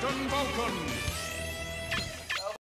Captain Vulcan.